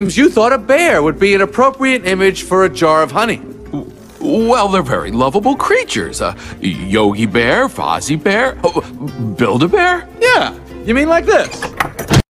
You thought a bear would be an appropriate image for a jar of honey. Well, they're very lovable creatures. Uh, Yogi Bear, Fozzie Bear, oh, Build-A-Bear. Yeah, you mean like this?